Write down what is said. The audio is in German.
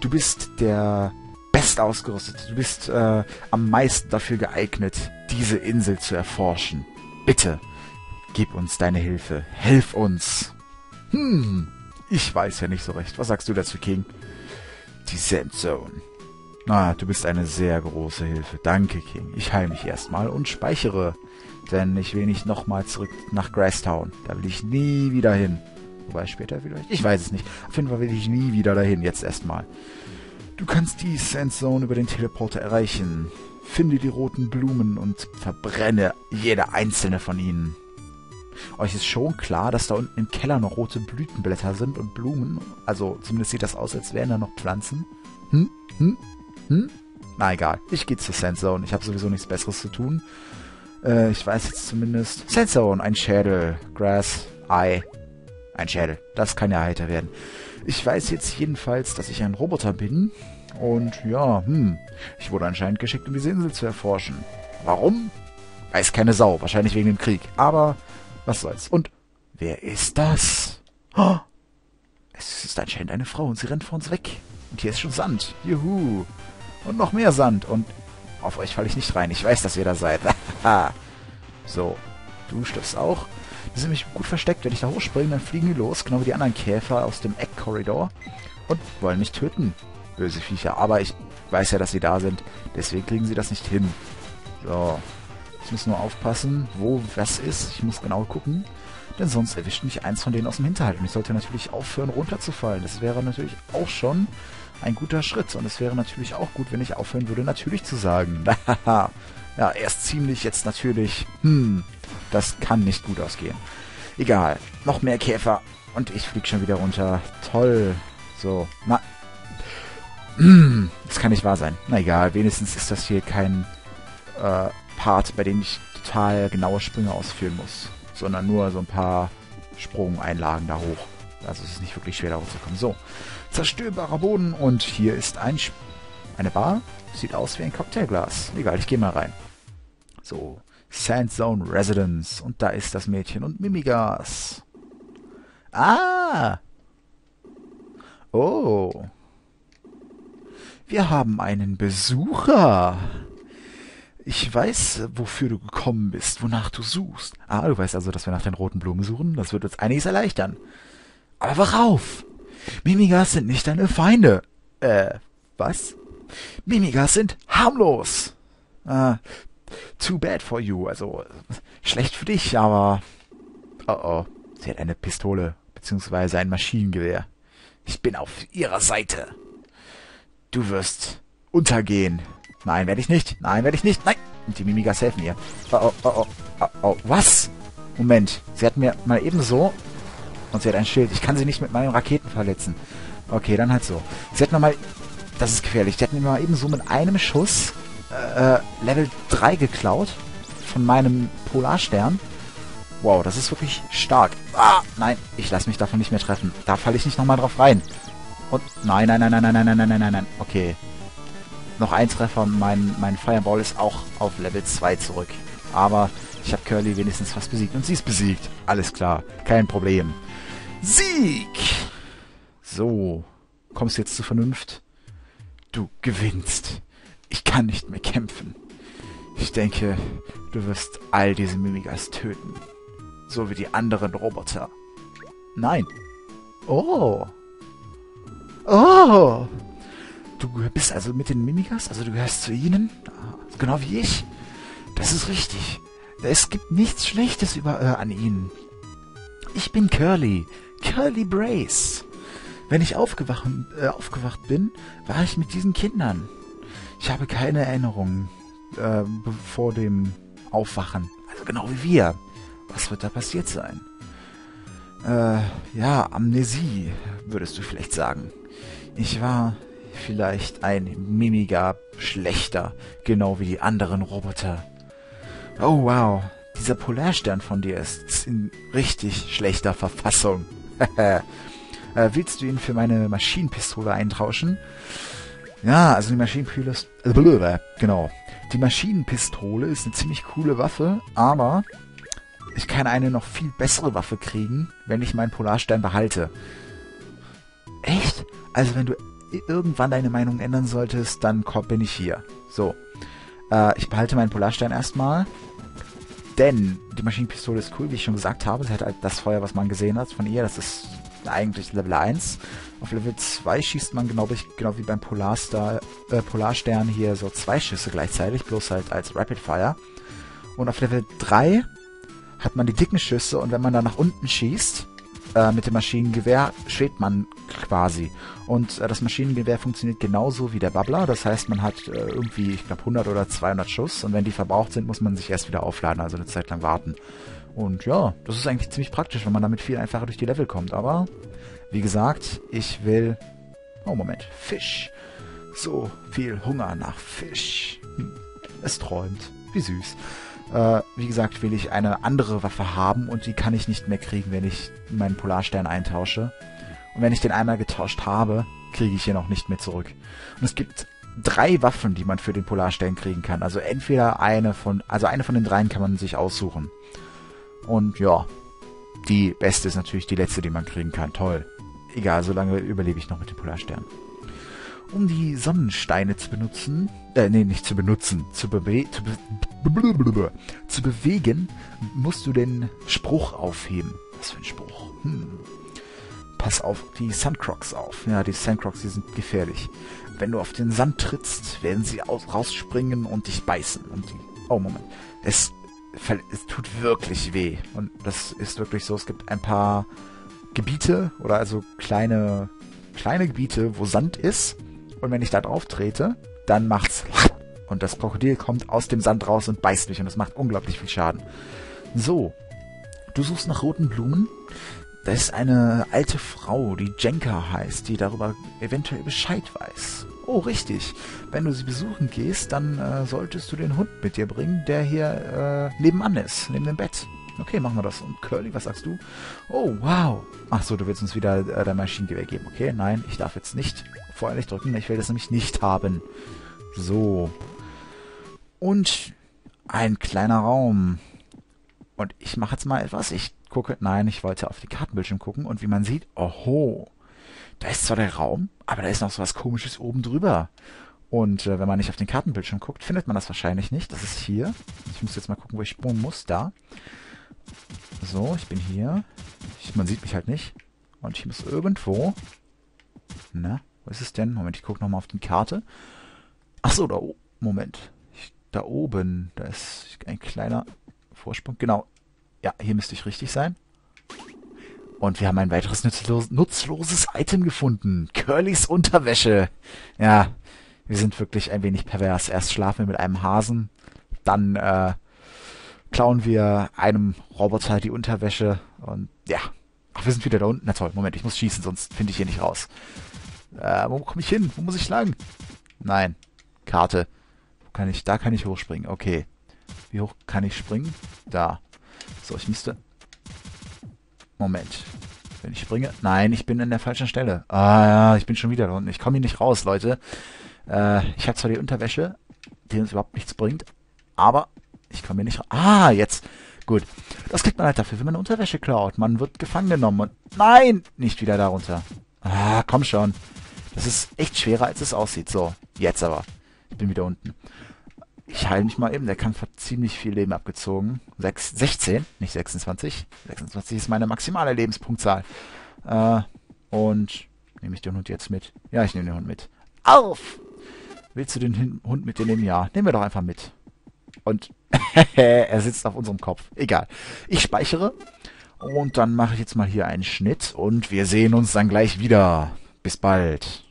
Du bist der bestausgerüstete. Du bist äh, am meisten dafür geeignet, diese Insel zu erforschen. Bitte, gib uns deine Hilfe. Hilf uns. Hm, ich weiß ja nicht so recht. Was sagst du dazu, King? Die Sandzone. Ah, du bist eine sehr große Hilfe. Danke, King. Ich heile mich erstmal und speichere. Denn ich will nicht nochmal zurück nach Grasstown. Da will ich nie wieder hin. Wobei später vielleicht. Ich weiß es nicht. Auf jeden Fall will ich nie wieder dahin. Jetzt erstmal. Du kannst die Sandzone über den Teleporter erreichen. Finde die roten Blumen und verbrenne jede einzelne von ihnen. Euch ist schon klar, dass da unten im Keller noch rote Blütenblätter sind und Blumen. Also zumindest sieht das aus, als wären da noch Pflanzen. Hm? Hm? Hm? Na egal, ich gehe zur Sandzone. Ich habe sowieso nichts Besseres zu tun. Äh, ich weiß jetzt zumindest... Sandzone, ein Schädel. Grass, Ei. Ein Schädel. Das kann ja heiter werden. Ich weiß jetzt jedenfalls, dass ich ein Roboter bin. Und ja, hm, ich wurde anscheinend geschickt, um diese Insel zu erforschen. Warum? Weiß keine Sau. Wahrscheinlich wegen dem Krieg. Aber was soll's. Und wer ist das? Oh, es ist anscheinend eine Frau und sie rennt vor uns weg. Und hier ist schon Sand. Juhu. Und noch mehr Sand. Und auf euch falle ich nicht rein. Ich weiß, dass ihr da seid. so. Du stirbst auch. Die sind nämlich gut versteckt. Wenn ich da hochspringe, dann fliegen die los, genau wie die anderen Käfer aus dem Eckkorridor und wollen mich töten. Böse Viecher. Aber ich weiß ja, dass sie da sind. Deswegen kriegen sie das nicht hin. So. Ich muss nur aufpassen, wo was ist. Ich muss genau gucken. Denn sonst erwischt mich eins von denen aus dem Hinterhalt. Und ich sollte natürlich aufhören, runterzufallen. Das wäre natürlich auch schon ein guter Schritt. Und es wäre natürlich auch gut, wenn ich aufhören würde, natürlich zu sagen. ja, erst ziemlich, jetzt natürlich. Hm, das kann nicht gut ausgehen. Egal. Noch mehr Käfer. Und ich flieg schon wieder runter. Toll. So. Na. Hm, das kann nicht wahr sein. Na egal. Wenigstens ist das hier kein äh, Part, bei dem ich total genaue Sprünge ausführen muss. Sondern nur so ein paar Sprungeinlagen da hoch. Also es ist nicht wirklich schwer, da hochzukommen. So. Zerstörbarer Boden. Und hier ist ein Sp eine Bar. Sieht aus wie ein Cocktailglas. Egal, ich gehe mal rein. So. Sandzone Residence. Und da ist das Mädchen und Mimigas. Ah! Oh. Wir haben einen Besucher. Ich weiß, wofür du gekommen bist, wonach du suchst. Ah, du weißt also, dass wir nach den roten Blumen suchen? Das wird uns einiges erleichtern. Aber wach auf! Mimigas sind nicht deine Feinde. Äh, was? Mimigas sind harmlos. Ah, too bad for you. Also, schlecht für dich, aber... Oh oh, sie hat eine Pistole, beziehungsweise ein Maschinengewehr. Ich bin auf ihrer Seite. Du wirst untergehen. Nein, werde ich nicht. Nein, werde ich nicht. Nein. Und die Mimigas helfen ihr. Oh, oh, oh, oh, oh, oh. Was? Moment. Sie hat mir mal eben so... Und sie hat ein Schild. Ich kann sie nicht mit meinen Raketen verletzen. Okay, dann halt so. Sie hat nochmal... Das ist gefährlich. Sie hat mir mal eben so mit einem Schuss äh, Level 3 geklaut von meinem Polarstern. Wow, das ist wirklich stark. Ah, nein, ich lasse mich davon nicht mehr treffen. Da falle ich nicht nochmal drauf rein. Und nein, nein, nein, nein, nein, nein, nein, nein, nein, nein. Okay. Noch ein Treffer mein, mein Fireball ist auch auf Level 2 zurück. Aber ich habe Curly wenigstens fast besiegt. Und sie ist besiegt. Alles klar. Kein Problem. Sieg! So. Kommst jetzt zur Vernunft? Du gewinnst. Ich kann nicht mehr kämpfen. Ich denke, du wirst all diese Mimigas töten. So wie die anderen Roboter. Nein. Oh. Oh. Du bist also mit den Mimigas? Also du gehörst zu ihnen? Genau wie ich? Das ist richtig. Es gibt nichts Schlechtes über, äh, an ihnen. Ich bin Curly. Curly Brace. Wenn ich aufgewacht, äh, aufgewacht bin, war ich mit diesen Kindern. Ich habe keine Erinnerungen äh, vor dem Aufwachen. Also genau wie wir. Was wird da passiert sein? Äh, ja, Amnesie, würdest du vielleicht sagen. Ich war vielleicht ein mimiger Schlechter, genau wie die anderen Roboter. Oh wow, dieser Polarstern von dir ist in richtig schlechter Verfassung. äh, willst du ihn für meine Maschinenpistole eintauschen? Ja, also die Maschinenpistole ist... Äh, genau. Die Maschinenpistole ist eine ziemlich coole Waffe, aber ich kann eine noch viel bessere Waffe kriegen, wenn ich meinen Polarstern behalte. Echt? Also wenn du irgendwann deine Meinung ändern solltest, dann komm, bin ich hier. So. Äh, ich behalte meinen Polarstern erstmal. Denn die Maschinenpistole ist cool, wie ich schon gesagt habe. Sie hat halt das Feuer, was man gesehen hat von ihr. Das ist eigentlich Level 1. Auf Level 2 schießt man, glaube ich, genau wie beim Polarstar, äh, Polarstern hier so zwei Schüsse gleichzeitig, bloß halt als Rapid Fire. Und auf Level 3 hat man die dicken Schüsse und wenn man dann nach unten schießt, äh, mit dem Maschinengewehr schwebt man quasi. Und äh, das Maschinengewehr funktioniert genauso wie der Bubbler. Das heißt, man hat äh, irgendwie, ich glaube, 100 oder 200 Schuss. Und wenn die verbraucht sind, muss man sich erst wieder aufladen, also eine Zeit lang warten. Und ja, das ist eigentlich ziemlich praktisch, wenn man damit viel einfacher durch die Level kommt. Aber, wie gesagt, ich will... Oh, Moment. Fisch. So viel Hunger nach Fisch. Hm. Es träumt. Wie süß. Äh, wie gesagt, will ich eine andere Waffe haben und die kann ich nicht mehr kriegen, wenn ich meinen Polarstern eintausche. Und wenn ich den einmal getauscht habe, kriege ich ihn auch nicht mehr zurück. Und es gibt drei Waffen, die man für den Polarstern kriegen kann. Also entweder eine von, also eine von den dreien kann man sich aussuchen. Und ja, die beste ist natürlich die letzte, die man kriegen kann. Toll. Egal, solange überlebe ich noch mit dem Polarstern. Um die Sonnensteine zu benutzen, äh, nee, nicht zu benutzen, zu, bewe zu, be zu bewegen, musst du den Spruch aufheben. Was für ein Spruch? Hm. Pass auf die Sandcrocs auf. Ja, die Sandcrocs, die sind gefährlich. Wenn du auf den Sand trittst, werden sie rausspringen und dich beißen. Und die, oh, Moment. Es, es tut wirklich weh. Und das ist wirklich so. Es gibt ein paar Gebiete oder also kleine, kleine Gebiete, wo Sand ist und wenn ich da drauf trete, dann macht's und das Krokodil kommt aus dem Sand raus und beißt mich und das macht unglaublich viel Schaden. So, du suchst nach roten Blumen. Da ist eine alte Frau, die Jenka heißt, die darüber eventuell Bescheid weiß. Oh, richtig. Wenn du sie besuchen gehst, dann äh, solltest du den Hund mit dir bringen, der hier äh, nebenan ist, neben dem Bett. Okay, machen wir das. Und Curly, was sagst du? Oh, wow. Ach so, du willst uns wieder äh, dein Maschinengewehr geben. Okay, nein, ich darf jetzt nicht vorher drücken. Ich will das nämlich nicht haben. So. Und ein kleiner Raum. Und ich mache jetzt mal etwas. Ich gucke, nein, ich wollte auf die Kartenbildschirm gucken. Und wie man sieht, oho, da ist zwar der Raum, aber da ist noch so was komisches oben drüber. Und äh, wenn man nicht auf den Kartenbildschirm guckt, findet man das wahrscheinlich nicht. Das ist hier. Ich muss jetzt mal gucken, wo ich sprungen muss. Da. So, ich bin hier. Ich, man sieht mich halt nicht. Und ich muss irgendwo... Na, wo ist es denn? Moment, ich gucke nochmal auf die Karte. Ach so, da oben. Moment. Ich, da oben. Da ist ein kleiner Vorsprung. Genau. Ja, hier müsste ich richtig sein. Und wir haben ein weiteres nutzlos, nutzloses Item gefunden. Curlys Unterwäsche. Ja, wir sind wirklich ein wenig pervers. Erst schlafen wir mit einem Hasen, dann äh, klauen wir einem Roboter die Unterwäsche und ja. Ach, wir sind wieder da unten. Na toll, Moment, ich muss schießen, sonst finde ich hier nicht raus. Äh, wo komme ich hin? Wo muss ich lang? Nein. Karte. Wo kann ich? Da kann ich hochspringen. Okay. Wie hoch kann ich springen? Da. So, ich müsste... Moment. Wenn ich springe... Nein, ich bin an der falschen Stelle. Ah ja, ich bin schon wieder da unten. Ich komme hier nicht raus, Leute. Äh, ich habe zwar die Unterwäsche, die uns überhaupt nichts bringt, aber ich komme hier nicht raus. Ah, jetzt. Gut. Das kriegt man halt dafür, wenn man Unterwäsche klaut. Man wird gefangen genommen und... Nein! Nicht wieder darunter. Ah, komm schon. Das ist echt schwerer, als es aussieht. So, jetzt aber. Ich bin wieder unten. Ich heile mich mal eben. Der Kampf hat ziemlich viel Leben abgezogen. 6, 16, nicht 26. 26 ist meine maximale Lebenspunktzahl. Äh, und nehme ich den Hund jetzt mit? Ja, ich nehme den Hund mit. Auf! Willst du den Hund mit dir nehmen? Ja, nehmen wir doch einfach mit. Und er sitzt auf unserem Kopf. Egal. Ich speichere. Und dann mache ich jetzt mal hier einen Schnitt. Und wir sehen uns dann gleich wieder. Bis bald.